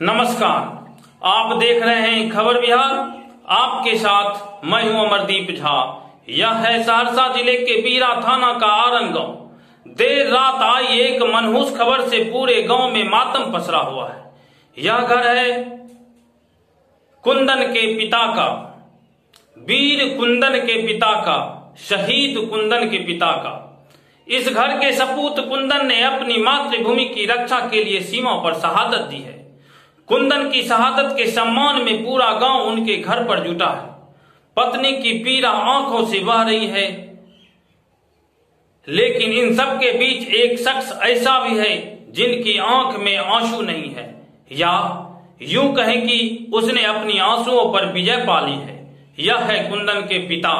नमस्कार। आप देख रहे हैं खबर बिहार आपके साथ मैं हूँ अमरदीप झा। यह है सहरसा ज़िले के बीरा थाना का आरंग। गाँव देर रात आई एक मनहूस खबर से पूरे गाँव में मातम पसरा हुआ है। यह घर है कुंदन के पिता का। वीर कुंदन के पिता का, शहीद कुंदन के पिता का। इस घर के सपूत कुंदन ने अपनी मातृभूमि की रक्षा के लिए सीमा पर शहादत दी है। कुंदन की शहादत के सम्मान में पूरा गाँव उनके घर पर जुटा है। पत्नी की पीड़ा आँखों से बह रही है। लेकिन इन सब के बीच एक शख्स ऐसा भी है जिनकी आँख में आँसू नहीं है। या यूँ कहें कि उसने अपनी आंसुओं पर विजय पा ली है। यह है कुंदन के पिता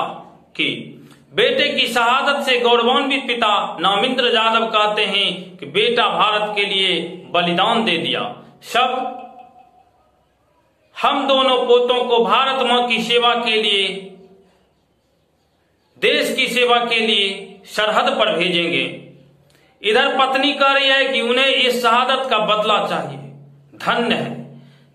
की। बेटे की शहादत से गौरवान्वित पिता नामिंद्र यादव कहते हैं कि बेटा भारत के लिए बलिदान दे दिया। सब हम दोनों पोतों को भारत माँ की सेवा के लिए, देश की सेवा के लिए सरहद पर भेजेंगे। इधर पत्नी कह रही है कि उन्हें इस शहादत का बदला चाहिए। धन्य है।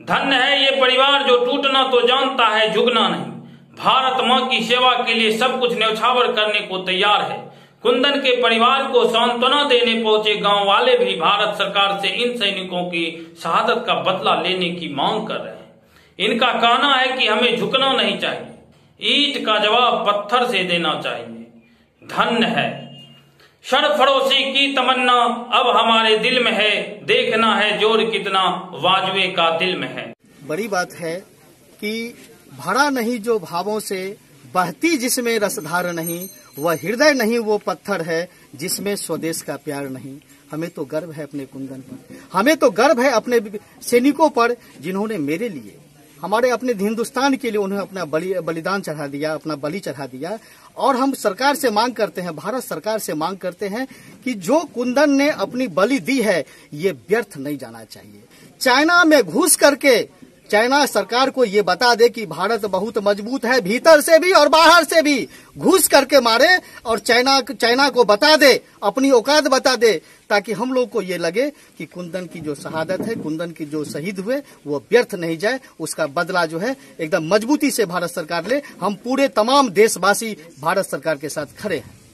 धन्य है ये परिवार जो टूटना तो जानता है झुकना नहीं। भारत माँ की सेवा के लिए सब कुछ न्यौछावर करने को तैयार है। कुंदन के परिवार को सांत्वना देने पहुँचे गाँव वाले भी भारत सरकार से इन सैनिकों की शहादत का बदला लेने की मांग कर रहे हैं। इनका कहना है कि हमें झुकना नहीं चाहिए। ईट का जवाब पत्थर से देना चाहिए। धन्य है। क्षण फरोशी की तमन्ना अब हमारे दिल में है। देखना है ज़ोर कितना वाजवे का दिल में है। बड़ी बात है कि भरा नहीं जो भावों से, बहती जिसमें रसधार नहीं, वह हृदय नहीं वो पत्थर है जिसमें स्वदेश का प्यार नहीं। हमें तो गर्व है अपने कुंदन पर। हमें तो गर्व है अपने सैनिकों पर जिन्होंने मेरे लिए हमारे अपने हिंदुस्तान के लिए उन्होंने अपना बलि, बलिदान चढ़ा दिया, अपना बलि चढ़ा दिया। और हम सरकार से मांग करते हैं, भारत सरकार से मांग करते हैं कि जो कुंदन ने अपनी बलि दी है, ये व्यर्थ नहीं जाना चाहिए। चाइना में घुस करके चाइना सरकार को ये बता दे कि भारत बहुत मज़बूत है, भीतर से भी और बाहर से भी। घुस करके मारे और चाइना चाइना को बता दे, अपनी औकात बता दे, ताकि हम लोग को ये लगे कि कुंदन की जो शहादत है, कुंदन की जो शहीद हुए, वो व्यर्थ नहीं जाए। उसका बदला जो है, एकदम मजबूती से भारत सरकार ले। हम पूरे तमाम देशवासी भारत सरकार के साथ खड़े हैं।